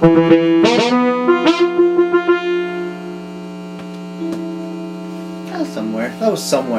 That was somewhere. That was somewhere.